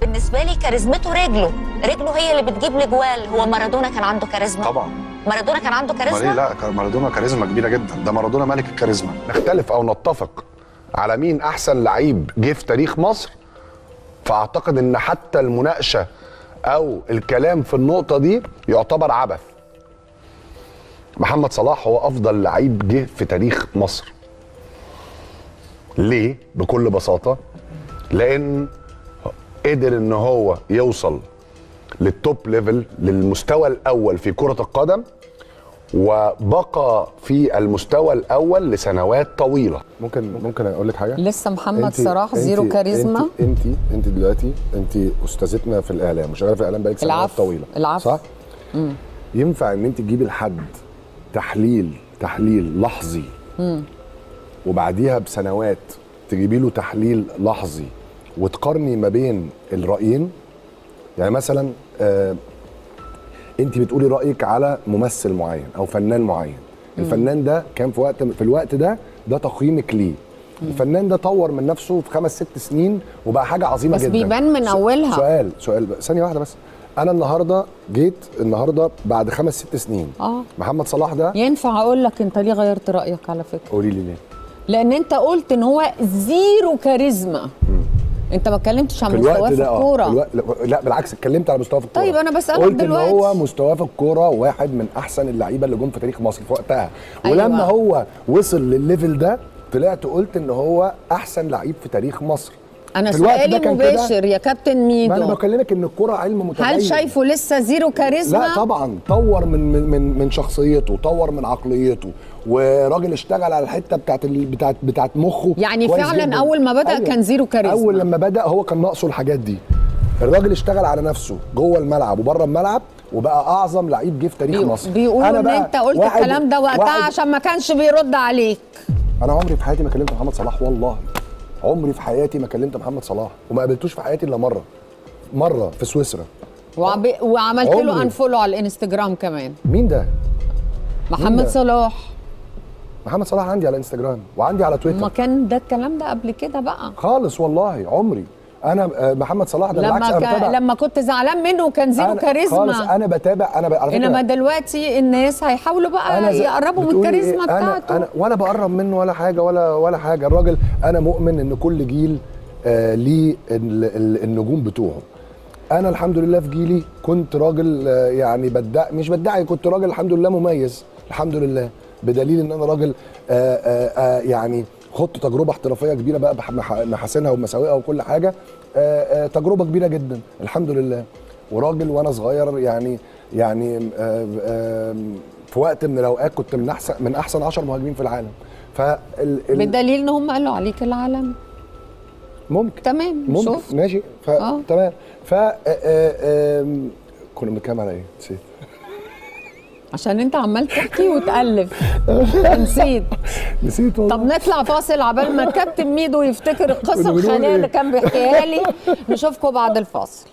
بالنسبة لي كاريزمته رجله. رجله هي اللي بتجيب الاجوال هو مارادونا كان عنده كاريزما؟ طبعا. مارادونا كان عنده كاريزما؟ لا مارادونا كاريزما كبيرة جدا. ده مارادونا ملك الكاريزما. نختلف أو نتفق على مين أحسن لعيب جه في تاريخ مصر. فأعتقد إن حتى المناقشة أو الكلام في النقطة دي يعتبر عبث. محمد صلاح هو أفضل لعيب جه في تاريخ مصر. ليه؟ بكل بساطة. لأن قدر إن هو يوصل لل top level للمستوى الأول في كرة القدم وبقى في المستوى الأول لسنوات طويلة. ممكن ممكن أقول لك حاجة؟ لسه محمد انت- صلاح zero charisma. أنت أنت, دلوقتي أنت أستاذتنا في الإعلام وشغالة في الإعلام بقالك سنوات طويلة العفو. صح؟ ينفع إن أنت تجيبي لحد تحليل تحليل لحظي وبعديها بسنوات تجيبي له تحليل لحظي وتقارني ما بين الرأيين. يعني مثلا آه انت بتقولي رأيك على ممثل معين أو فنان معين. الفنان ده كان في وقت في الوقت ده ده تقييمك ليه؟ الفنان ده طور من نفسه في خمس ست سنين وبقى حاجة عظيمة بس جدا. بيبان من أولها. سؤال سؤال. ثانية واحدة بس. أنا النهارده جيت النهارده بعد خمس ست سنين. آه. محمد صلاح ده ينفع أقول لك أنت ليه غيرت رأيك على فكرة؟ قولي لي ليه. لأن أنت قلت إن هو zero charisma. انت ما اتكلمتش عن مستواه في آه الكورة لا, بالعكس اتكلمت على مستواه في الكورة طيب أنا بسألك قلت دلوقتي. إن هو مستواه في الكورة واحد من أحسن اللعيبة اللي جم في تاريخ مصر في وقتها أيوة. ولما هو وصل للل level ده طلعت قلت إن هو أحسن لعيب في تاريخ مصر أنا سؤالي. مباشر يا كابتن ما أنا ميدو بكلمك إن الكوره علم متغير. هل شايفه لسه zero charisma؟ لا طبعا. طور من من من, شخصيته طور من عقليته. وراجل اشتغل على الحتة بتاعت بتاعت بتاعت مخه يعني فعلاً جداً. أول ما بدأ كان zero charisma. أول لما بدأ هو كان ناقصه الحاجات دي. الراجل اشتغل على نفسه جوه الملعب وبره الملعب وبقى أعظم لعيب جه في تاريخ بي- مصر. بيقولوا إن أنت قلت الكلام ده وقتها عشان ما كانش بيرد عليك. أنا عمري في حياتي ما كلمت محمد صلاح والله. عمري في حياتي ما كلمت محمد صلاح وما قابلتوش في حياتي إلا مرة. مرة في سويسرا. وعب... وعملت له. unfollow على الانستجرام كمان. مين ده؟ محمد ده؟ صلاح. محمد صلاح عندي على انستجرام وعندي على تويتر. ما كان ده الكلام ده قبل كده بقى. خالص والله عمري. أنا آه، محمد صلاح ده لما ك... لما كنت زعلان منه وكان zero أنا- خالص كاريزما أنا بتابع أنا ب... على فكرة إنما دلوقتي الناس هيحاولوا بقى زي- يقربوا من الكاريزما إيه؟ أنا بتاعته. أنا ولا بقرب منه ولا حاجة ولا ولا حاجة. الراجل أنا مؤمن إن كل جيل آه ليه ال- ال- النجوم بتوعه. أنا الحمد لله في جيلي كنت راجل آه يعني بدع مش بدعي كنت راجل الحمد لله مميز الحمد لله. بدليل إن أنا راجل آه آه آه يعني خدت تجربة احترافية كبيرة بقى بح- مح- محاسنها ومساوئها وكل حاجة. آه آه تجربة كبيرة جدا الحمد لله. وراجل وأنا صغير يعني يعني آه في وقت من الأوقات كنت من أحسن من أحسن 10 مهاجمين في العالم. فال ال- بالدليل إن هم قالوا عليك العالم. ممكن. تمام ممكن. شوف ماشي. ف. تمام. ف كنا بنتكلم على إيه؟ نسيت. عشان انت عمال تحكي وتألف. نسيت. نسيت والله. طب نطلع فاصل عبال ما الكابتن ميدو يفتكر القصة الخيالية؟ اللي كان بيحكيها لي. نشوفكم بعد الفاصل.